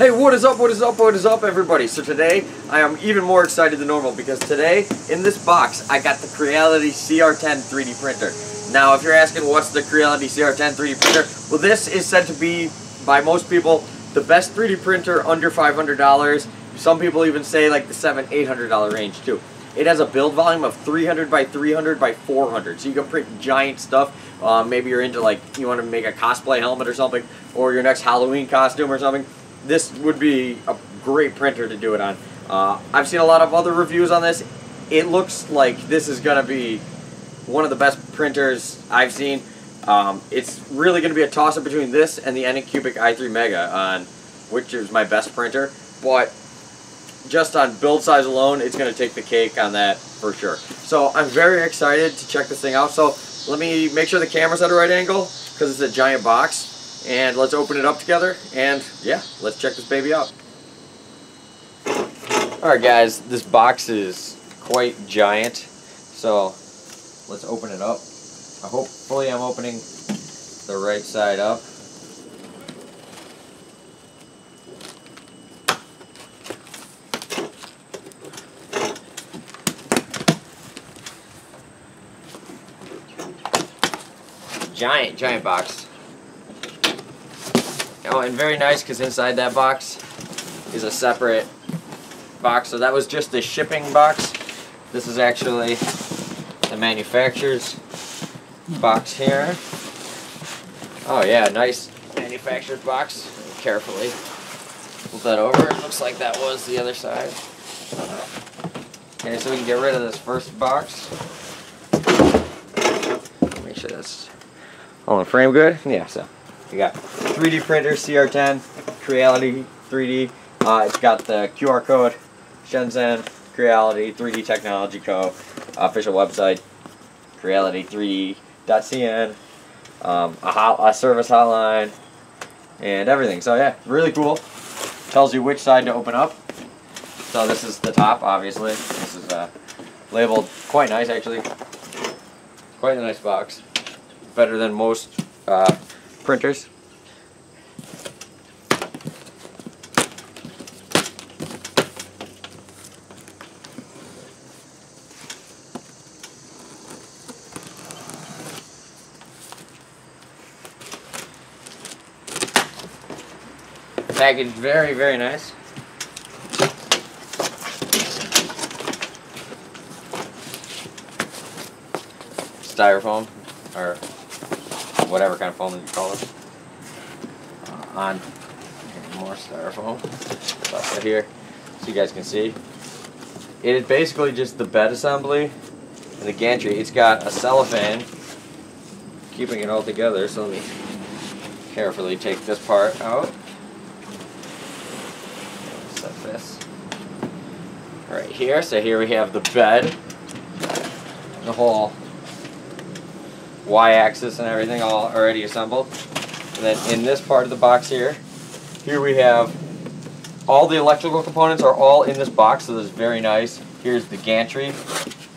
Hey, what is up, what is up, what is up, everybody? So today, I am even more excited than normal because today, in this box, I got the Creality CR10 3D printer. Now, if you're asking what's the Creality CR10 3D printer, well, this is said to be, by most people, the best 3D printer under $500. Some people even say like the seven, $800 range too. It has a build volume of 300 by 300 by 400, so you can print giant stuff. Uh, maybe you're into like, you want to make a cosplay helmet or something, or your next Halloween costume or something this would be a great printer to do it on. Uh, I've seen a lot of other reviews on this. It looks like this is going to be one of the best printers I've seen. Um, it's really going to be a toss-up between this and the Anycubic i3 Mega on which is my best printer. But just on build size alone, it's going to take the cake on that for sure. So I'm very excited to check this thing out. So let me make sure the camera's at a right angle because it's a giant box and let's open it up together and yeah let's check this baby out. Alright guys this box is quite giant so let's open it up. I hopefully I'm opening the right side up. Giant giant box Oh, and very nice because inside that box is a separate box. So that was just the shipping box. This is actually the manufacturer's box here. Oh yeah, nice manufacturer's box. Carefully flip that over. It looks like that was the other side. Okay, so we can get rid of this first box. Make sure that's all in frame good. Yeah, so we got 3D printer CR10, Creality 3D. Uh, it's got the QR code, Shenzhen, Creality 3D Technology Co. Official website, creality3d.cn. Um, a, hot, a service hotline, and everything. So yeah, really cool. Tells you which side to open up. So this is the top, obviously. This is uh, labeled quite nice, actually. Quite a nice box. Better than most uh, printers. Package very, very nice. Styrofoam, or whatever kind of foam you call it uh, on more styrofoam right here so you guys can see. It is basically just the bed assembly and the gantry. It's got a cellophane keeping it all together so let me carefully take this part out. Set this right here. So here we have the bed, the whole y-axis and everything all already assembled. And then in this part of the box here, here we have all the electrical components are all in this box, so this is very nice. Here's the gantry,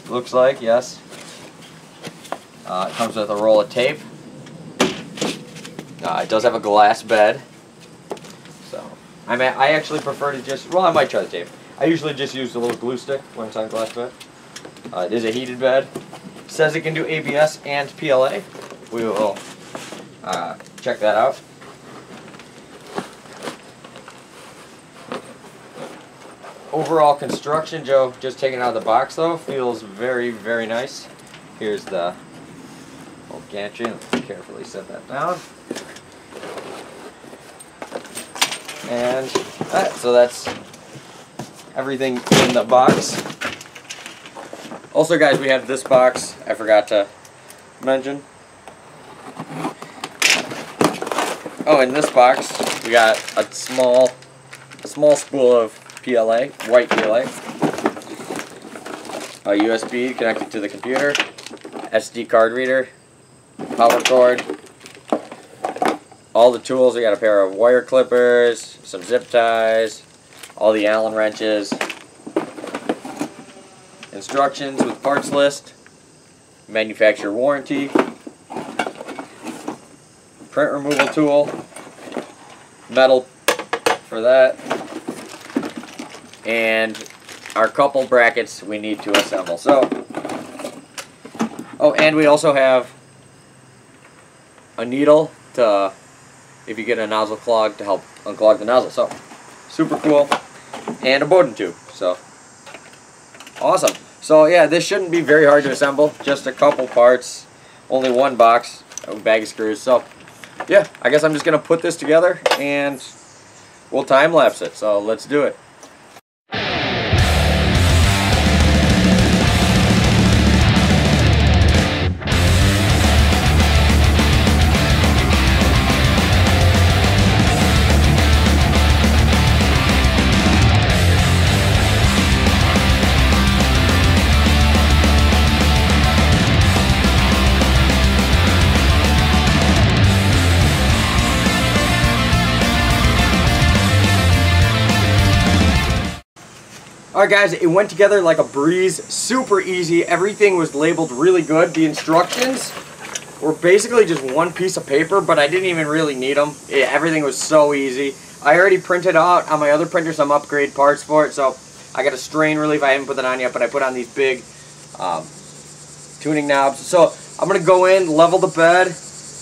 looks like, yes. Uh, it comes with a roll of tape. Uh, it does have a glass bed. So, I mean, I actually prefer to just, well, I might try the tape. I usually just use a little glue stick when it's on glass bed. Uh, it is a heated bed. Says it can do ABS and PLA. We will uh, check that out. Overall construction, Joe, just taken out of the box though, feels very, very nice. Here's the old gantry. Let's carefully set that down. And that, so that's everything in the box. Also, guys, we have this box. I forgot to mention. Oh, in this box, we got a small, a small spool of PLA, white PLA, a USB connected to the computer, SD card reader, power cord, all the tools. We got a pair of wire clippers, some zip ties, all the Allen wrenches, instructions with parts list, manufacturer warranty, print removal tool, metal for that. And our couple brackets we need to assemble. So, oh, and we also have a needle to, if you get a nozzle clog, to help unclog the nozzle. So, super cool. And a Bowden tube. So, awesome. So yeah, this shouldn't be very hard to assemble. Just a couple parts, only one box, a bag of screws. So, yeah, I guess I'm just gonna put this together and we'll time lapse it. So let's do it. Alright guys, it went together like a breeze, super easy, everything was labeled really good. The instructions were basically just one piece of paper, but I didn't even really need them. Everything was so easy. I already printed out on my other printer some upgrade parts for it, so I got a strain relief, I haven't put that on yet, but I put on these big um, tuning knobs. So I'm going to go in, level the bed,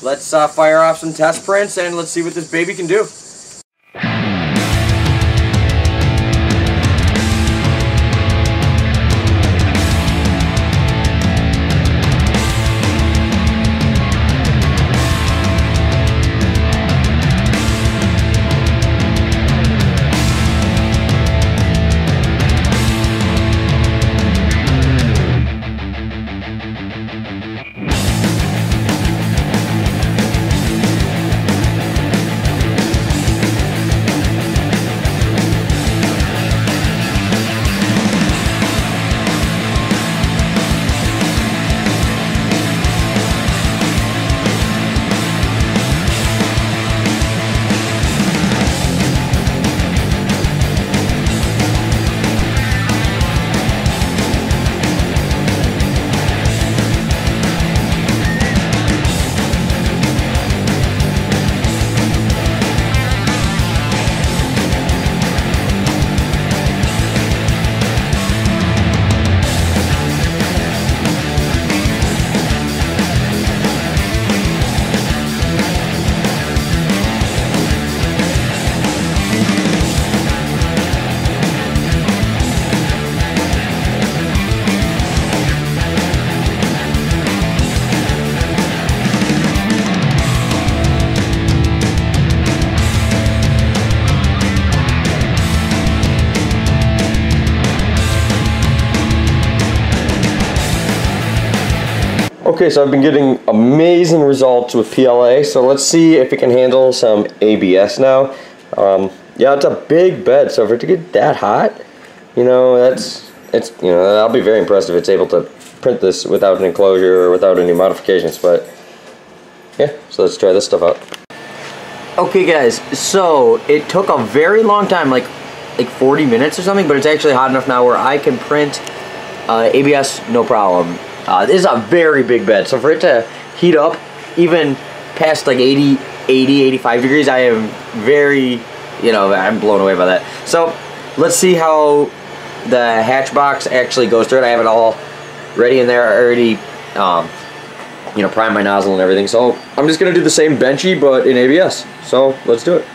let's uh, fire off some test prints, and let's see what this baby can do. Okay, so I've been getting amazing results with PLA, so let's see if it can handle some ABS now. Um, yeah, it's a big bed, so for it to get that hot, you know, that's, it's, you know, I'll be very impressed if it's able to print this without an enclosure or without any modifications, but yeah, so let's try this stuff out. Okay guys, so it took a very long time, like like 40 minutes or something, but it's actually hot enough now where I can print uh, ABS no problem. Uh, this is a very big bed, so for it to heat up even past like 80, 80, 85 degrees, I am very, you know, I'm blown away by that. So let's see how the Hatchbox actually goes through it. I have it all ready in there. I already, um, you know, prime my nozzle and everything. So I'm just going to do the same benchy, but in ABS. So let's do it.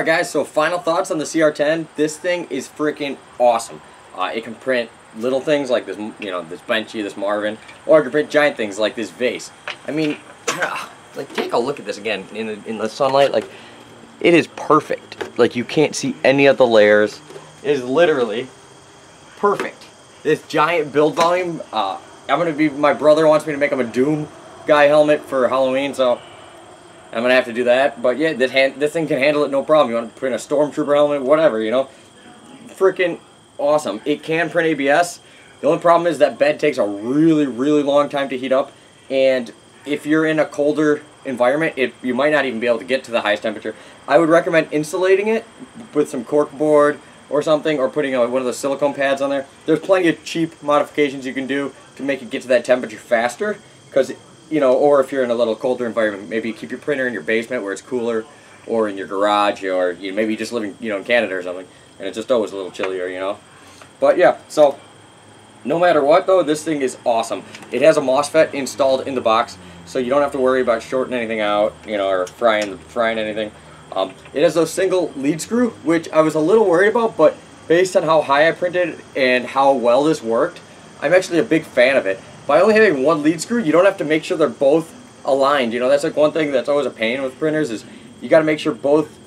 Alright guys, so final thoughts on the CR10. This thing is freaking awesome. Uh, it can print little things like this, you know, this Benchy, this Marvin, or it can print giant things like this vase. I mean, like take a look at this again in the, in the sunlight. Like, it is perfect. Like, you can't see any of the layers. It is literally perfect. This giant build volume, uh, I'm to be, my brother wants me to make him a Doom guy helmet for Halloween, so I'm gonna have to do that. But yeah, this hand, this thing can handle it no problem. You want to print a stormtrooper helmet, whatever, you know. Freaking awesome. It can print ABS. The only problem is that bed takes a really, really long time to heat up, and if you're in a colder environment, it you might not even be able to get to the highest temperature. I would recommend insulating it with some cork board or something, or putting a, one of the silicone pads on there. There's plenty of cheap modifications you can do to make it get to that temperature faster, because you know, or if you're in a little colder environment, maybe keep your printer in your basement where it's cooler, or in your garage, or you know, maybe just living you know in Canada or something, and it's just always a little chillier, you know. But yeah, so no matter what though, this thing is awesome. It has a MOSFET installed in the box, so you don't have to worry about shorting anything out, you know, or frying frying anything. Um, it has a single lead screw, which I was a little worried about, but based on how high I printed and how well this worked, I'm actually a big fan of it. By only having one lead screw, you don't have to make sure they're both aligned. You know, that's like one thing that's always a pain with printers is you got to make sure both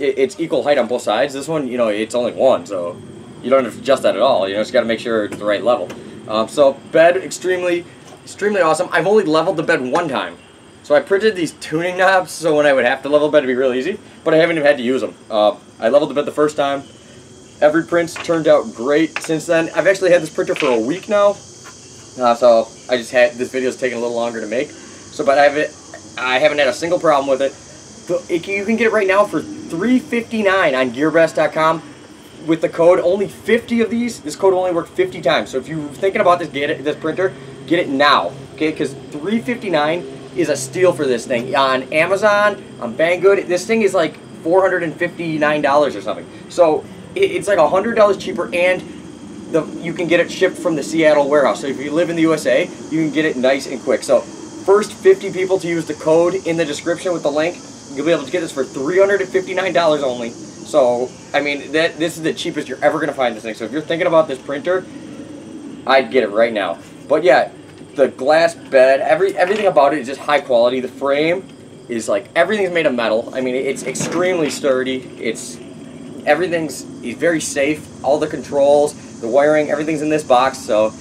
it's equal height on both sides. This one, you know, it's only one, so you don't have to adjust that at all. You know, just got to make sure it's the right level. Um, so bed, extremely, extremely awesome. I've only leveled the bed one time. So I printed these tuning knobs so when I would have to level bed it'd be real easy, but I haven't even had to use them. Uh, I leveled the bed the first time. Every print's turned out great since then. I've actually had this printer for a week now, uh, so I just had this video is taking a little longer to make. So, but I haven't, I haven't had a single problem with it. It, you can get it right now for $3.59 on GearBest.com with the code, only 50 of these, this code only worked 50 times. So if you're thinking about this, get it, this printer, get it now, okay? Because 359 is a steal for this thing. On Amazon, on Banggood, this thing is like $459 or something. So it's like $100 cheaper and the, you can get it shipped from the Seattle warehouse. So if you live in the USA, you can get it nice and quick. So first 50 people to use the code in the description with the link, you'll be able to get this for $359 only. So, I mean, that this is the cheapest you're ever going to find this thing. So if you're thinking about this printer, I'd get it right now. But yeah, the glass bed, every everything about it is just high quality. The frame is like, everything's made of metal. I mean, it's extremely sturdy. It's, everything's very safe. All the controls, the wiring, everything's in this box. So,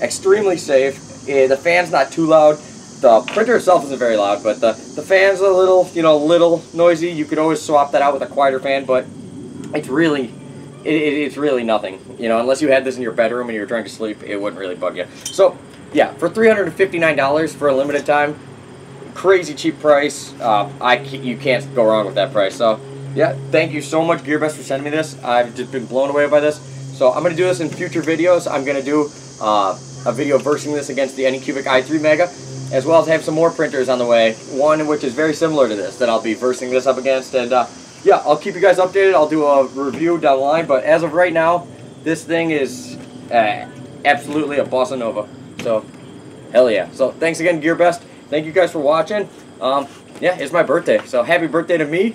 extremely safe. Eh, the fan's not too loud. The printer itself isn't very loud, but the, the fan's a little, you know, a little noisy. You could always swap that out with a quieter fan, but it's really, it, it, it's really nothing. You know, unless you had this in your bedroom and you were trying to sleep, it wouldn't really bug you. So, yeah, for $359 for a limited time, crazy cheap price. Uh, I you can't go wrong with that price. So, yeah, thank you so much, GearBest, for sending me this. I've just been blown away by this. So I'm going to do this in future videos. I'm going to do uh, a video versing this against the Anycubic i3 Mega as well as have some more printers on the way. One which is very similar to this that I'll be versing this up against. And uh, yeah, I'll keep you guys updated. I'll do a review down the line. But as of right now, this thing is uh, absolutely a bossa nova. So, hell yeah. So thanks again, GearBest. Thank you guys for watching. Um, yeah, it's my birthday. So happy birthday to me,